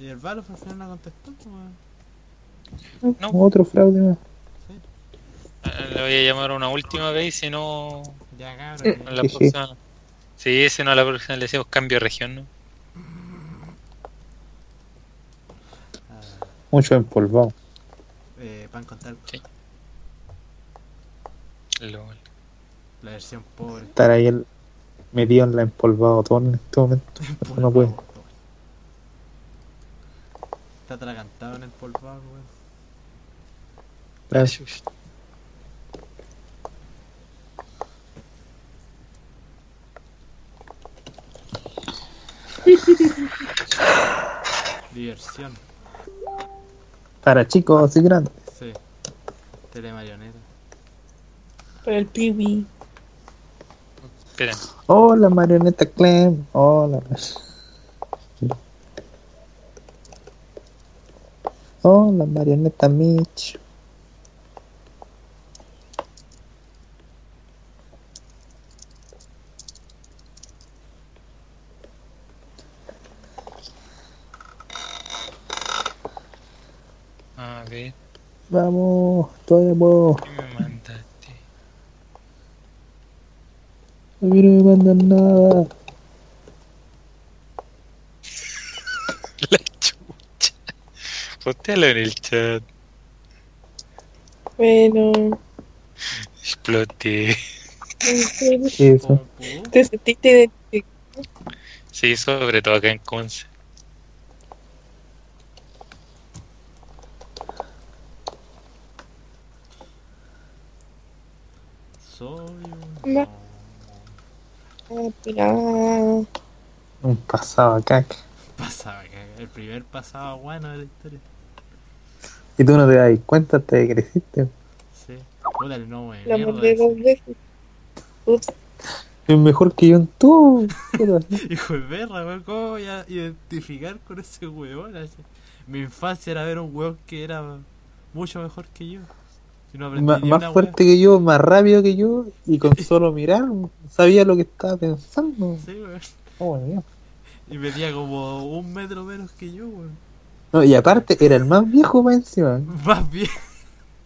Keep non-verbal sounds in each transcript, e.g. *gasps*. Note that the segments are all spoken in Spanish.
Y el Valor al final no contestó. No. Otro fraude más. Eh, Le voy a llamar una última vez, si no. Ya, cabrón. La Sí, sí. próxima. Sí, si no, a la próxima le decimos cambio de región, ¿no? Ah, Mucho empolvado. eh, pan con tal. Sí. Lo- La versión pobre. Estar ahí el, metido en la empolvado todo en este momento. *laughs* No puede. Está atragantado en el polvado, weón. Gracias. Diversión. Para chicos y grandes. Sí. Telemarioneta. Para el pibi. Esperen. Hola marioneta Clem. Hola. Hola marioneta Mitch. A ver, Vamos, todavía puedo. ¿qué me mandaste? A mí no me mandan nada. La chucha. Postéalo en el chat. Bueno, Exploté. ¿Qué es eso? ¿te sentiste identificado? Sí, sobre todo acá en Conce. Soy un. Pasado acá. *laughs* Pasaba, caga. El primer pasado bueno de la historia. Y tú no te das cuenta hasta que creciste. Sí. Puta el no, de La mierda dos veces. Puta, Es mejor que yo en todo. Puta. *laughs* Hijo de perra, weón. ¿Cómo voy a identificar con ese weón? así? Mi infancia era ver un weón que era mucho mejor que yo. Y no aprendí Ma- más una fuerte que yo, más rápido que yo. Y con *laughs* solo mirar sabía lo que estaba pensando. Sí, weón. Oh. Y medía como un metro menos que yo, weón. No, y aparte era el más viejo para encima. Más bien.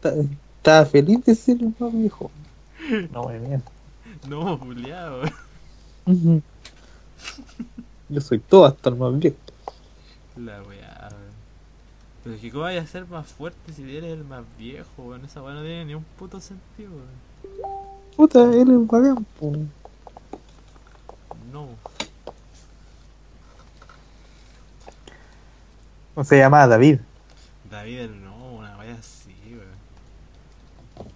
Ta- Estaba feliz de ser el más viejo. No, muy bien. No, Juliado. Yo soy todo hasta el más viejo. La weá. Pero es que cómo vaya a ser más fuerte si eres el más viejo, weón. Esa weá no tiene ni un puto sentido, weón. Puta, él es bacán. po. No. No se llamaba David. David el no, una weá así, weón.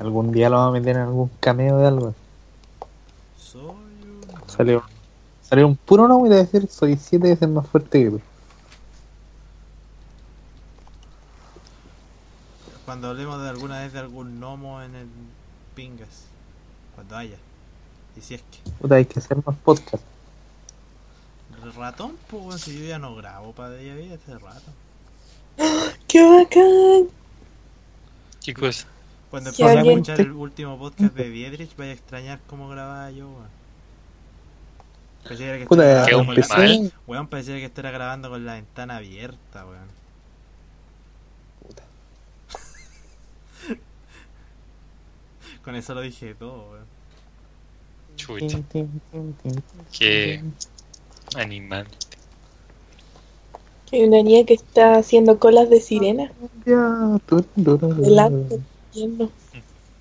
Algún día lo vamos a meter en algún cameo de algo. Soy un. Salió. Salió un puro nombre y a decir soy siete veces más fuerte que tú. Cuando hablemos de alguna vez de algún gnomo en el Pingas. Cuando haya. Y si es que. Puta, hay que hacer más podcast. Ratón, pues, weón, si yo ya no grabo para de ella vida hace rato. *gasps* ¡Qué bacán! ¿Qué cosa? Cuando Si empecé a escuchar el último podcast de Diedrich, vaya a extrañar cómo grababa yo, weón. Pareciera que la-. Weón, parecía que estuviera grabando con la ventana abierta, weón. Puta. Con eso lo dije todo, weón. Chucha. Qué. Animal. Hay una niña que está haciendo colas de sirena. Ya. Delante. Viendo.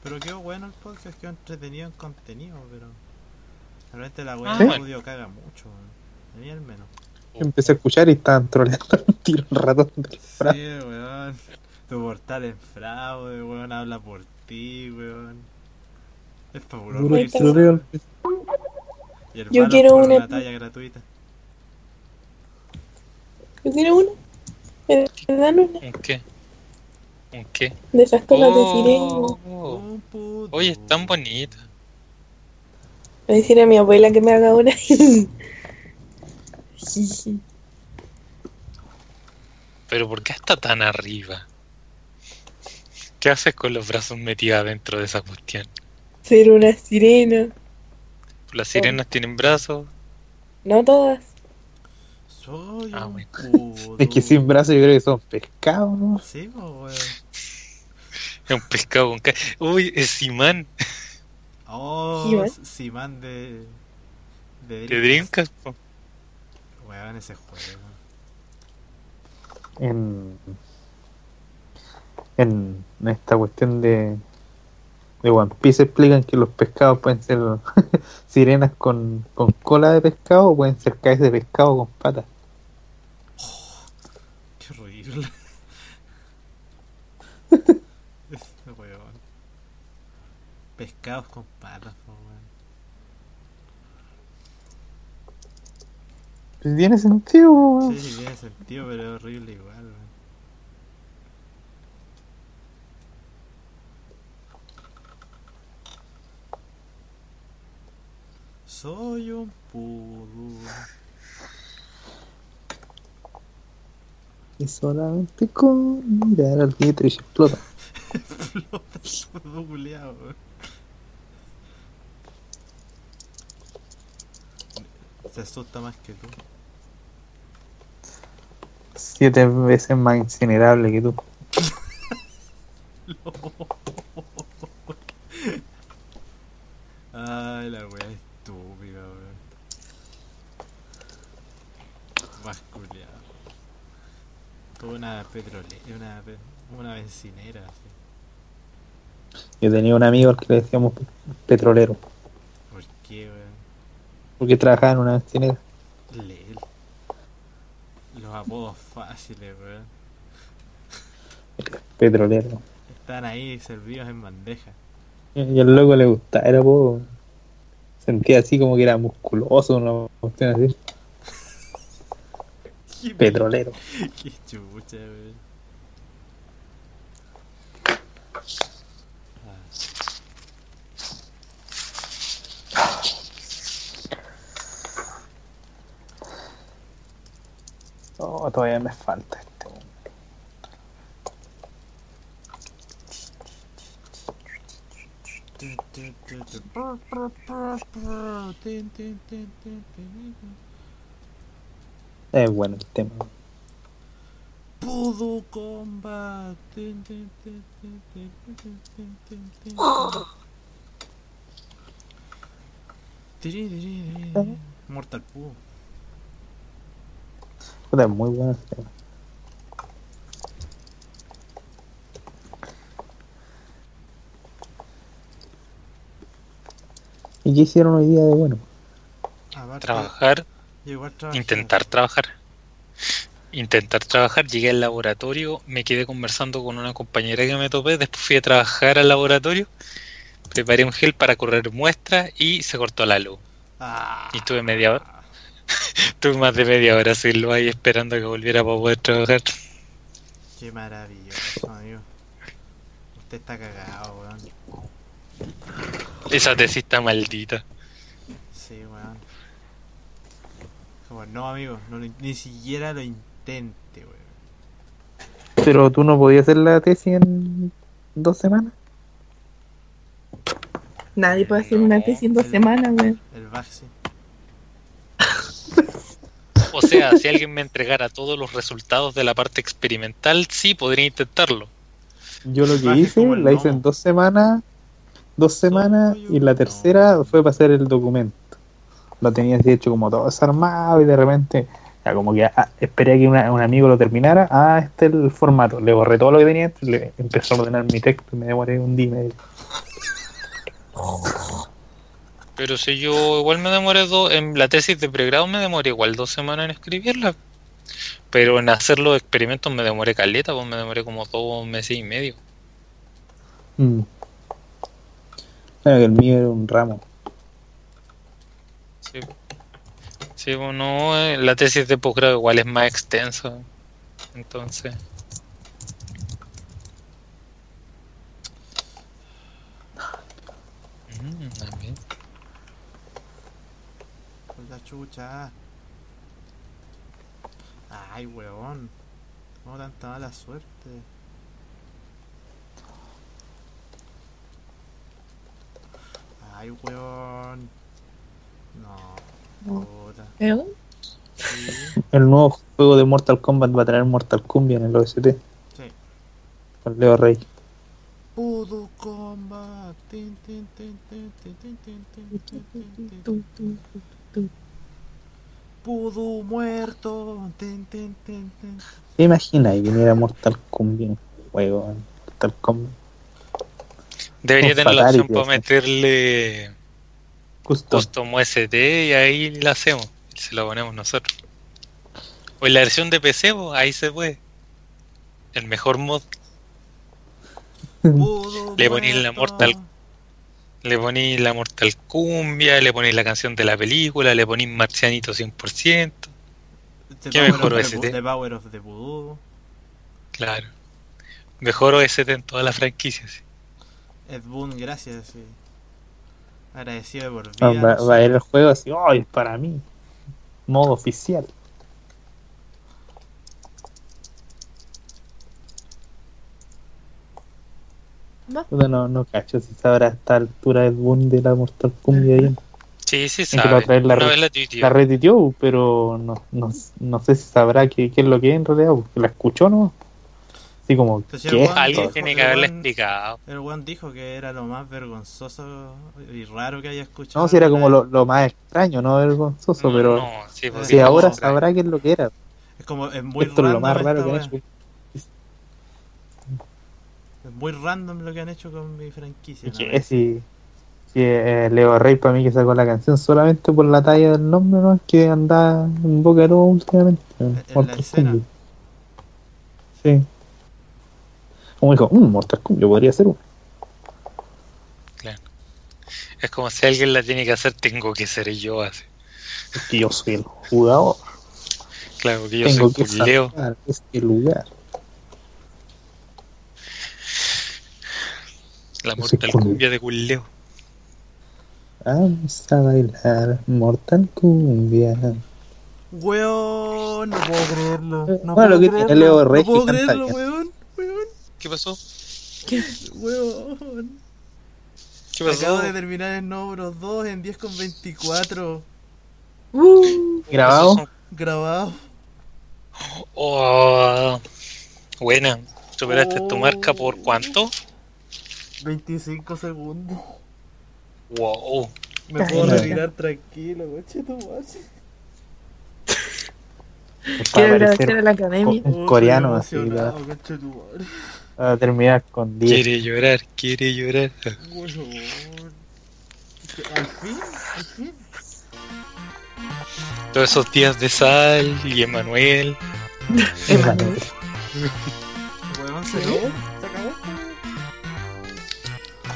Pero quedó bueno el podcast, quedó entretenido en contenido, pero. Realmente la weá Ah, de bueno. audio caga mucho, weón. A mí al menos. Empecé a escuchar y estaban troleando *laughs* un tiro el ratón del Sí, fraude. weón. Tu portal es fraude, weón. Habla por ti, weón. Es el Yo quiero una talla gratuita. Yo quiero una. ¿Me dan una? ¿Un qué? ¿Un qué? De esas colas de Oh, sirena. Un puto. Oye, es tan bonita. Voy a decir a mi abuela que me haga una. *laughs* Pero ¿por qué está tan arriba? ¿Qué haces con los brazos metidos adentro de esa cuestión? Ser una sirena. Las sirenas tienen brazos. No todas. Soy Ah, un bueno. pudo. Es que sin brazos yo creo que son pescados, ¿no? Sí, pues, weón. Es un pescado con ca- Uy, es Simán Oh. Simán de. De de Dreamcast. po. Weón, ese juego. En, en esta cuestión de, de One Piece explican que los pescados pueden ser *laughs* sirenas con, con cola de pescado o pueden ser cabezas de pescado con patas. Qué horrible. Ese weón. Pescados con patas, po, weón. Pues tiene sentido, weón. Sí, sí, tiene sentido, pero es horrible igual, weón. Soy un pudo. Y solamente con mirar al Dietrich explota. *laughs* Flota el pudo culiao, Se asusta más que tú. Siete veces más incinerable que tú. *laughs* Ay, la wea estúpida, weón. Más culiao. Tuvo una petrolera, una, pe- una bencinera, así. Yo tenía un amigo al que le decíamos pe- petrolero, ¿Por qué, weón? Porque trabajaba en una. Leel. Los apodos fáciles, weón. *laughs* Petrolero. Están ahí servidos en bandeja. Y al loco le gustaba, era poco. Sentía así como que era musculoso, una cuestión así. *laughs* Petrolero. *laughs* Qué chucha, weón. Oh, todavía me falta este. Es bueno el tema. Pudo Combat. *gasps* Mortal Pudo. Puta, Es muy bueno tema. ¿Y qué hicieron hoy día de bueno? Aparte, Trabajar, trabajé. intentar trabajar. Intentar trabajar, llegué al laboratorio, me quedé conversando con una compañera que me topé, después fui a trabajar al laboratorio, preparé un gel para correr muestras y se cortó la luz. Ah, Y estuve media hora. *laughs* Estuve más de media hora luz ahí esperando a que volviera para poder trabajar. Qué maravilloso, amigo. Usted está cagado, weón. Esa tesis está maldita. Sí, weón. Como, no, amigo, no lo ni siquiera lo intente, weón. Pero tú no podías hacer la tesis en dos semanas. Nadie puede hacer una tesis en dos el- semanas, weón. El Baxi. O sea, si alguien me entregara todos los resultados de la parte experimental, sí podría intentarlo. Yo lo que hice, la hice en dos semanas, dos semanas, y la tercera fue para hacer el documento. Lo tenía así hecho como todo desarmado y de repente, ya como que ah, esperé a que una- un amigo lo terminara. Ah, este es el formato. Le borré todo lo que tenía, le empezó a ordenar mi texto y me demoré un día y medio. *laughs* Pero si yo igual me demoré dos, en la tesis de pregrado me demoré igual dos semanas en escribirla. Pero en hacer los experimentos me demoré caleta, pues me demoré como dos meses y medio. Mm. Bueno, que el mío era un ramo. Sí, sí bueno, eh, la tesis de posgrado igual es más extensa. Entonces, Mm, también. Con la chucha. Ay, weón. No tanta mala suerte. Ay, weón. No. Puta. ¿Eh? Sí, El nuevo juego de Mortal Kombat va a traer Mortal Kumbia en el OST. sí. Con Leo Rey. Pudo combat. Pudo muerto. Ten, ten, ten, ¿Te imaginas que viniera Mortal Kombat en juego? Mortal Kombat. Debería tener la opción para meterle custom. custom y ahí la hacemos. Se la ponemos nosotros. O en la versión de PC, ahí se puede. El mejor mod. Pudo Le ponéis la Mortal le ponéis la Mortal Cumbia, le ponéis la canción de la película, le ponéis Marcianito 100%. The ¿Qué Power mejor the OST? Vo- The Power of the Voodoo. Claro. Mejor OST en todas las franquicias. Ed Boon, gracias. sí. Agradecido de por Ah, vida. va, no va a ir el juego así, ¡ay, para mí! Modo oficial. Puta, no, no cacho si sabrá a esta altura el boom de la Mortal Kombat bien. Sí, sí, sabe. la Una re- vez la retuiteó, pero no, no, no sé si sabrá qué, qué es lo que es en realidad, porque la escuchó, ¿no? Así como, Pues si ¿qué el es weón Alguien dijo- tiene que haberle explicado. El weón dijo que era lo más vergonzoso y raro que haya escuchado. No, si era como lo, lo más extraño, no vergonzoso, No, pero no, sí, porque si no ahora sabrá qué es lo que era. Es como, es muy Esto es lo más raro que. Es muy random lo que han hecho con mi franquicia. ¿no? que si, si eh, Leo Rey para mí que sacó la canción solamente por la talla del nombre, ¿no? Es que anda en boca de todo últimamente. en la Mortal escena. Kombat. Sí. Como dijo, "Mm, Mortal Kombat podría ser uno. Es como si alguien la tiene que hacer, tengo que ser yo así. Que yo soy el jugador. Claro, que yo Tengo soy que sacar este lugar. La Mortal. Cumbia de culeo. Vamos a bailar Mortal Cumbia. Weón, no puedo creerlo. No Bueno, puedo que creerlo. tiene Leo Rey no puedo creerlo, weón. Weón, ¿Qué pasó? weón. ¿Qué pasó? Acabo de terminar en Nobros 2 en 10 con 24. Uh, Grabado. Grabado. Oh, buena. ¿Superaste tu Oh. marca por cuánto? 25 segundos. Wow. Me puedo retirar tranquilo, coche tu madre. Quiero a la academia. Un Oh, estoy coreano así, emocionado, coche tu madre. a terminar con 10. Quiere llorar, quiere llorar. Weón. Al fin, al fin. Todos esos días de sal y Emanuel. *laughs* Emanuel. Weón,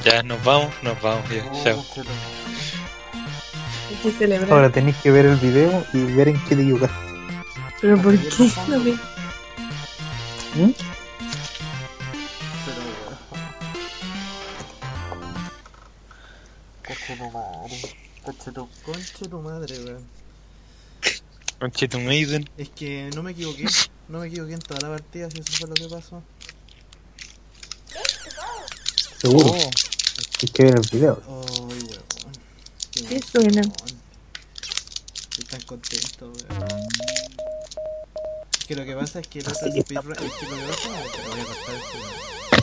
Ya nos vamos, nos vamos. Ya, Oh, chao. tu. Hay que. Ahora tenéis que ver el video y ver en qué te equivocaste. Pero ¿por qué? No vi. ¿Mm? Pero tu madre. Coche tu, conche tu madre, weón. Conchito Maiden. Es que no me equivoqué. No me equivoqué en toda la partida, si eso fue lo que pasó. Seguro. Oh, Hay que ver el video. Ay, weón. Qué Qué suena. emoción. Estoy tan contento, weón. Es que lo que pasa es que el otro Así que speedrun. Es que lo que pasa es que lo voy a esto.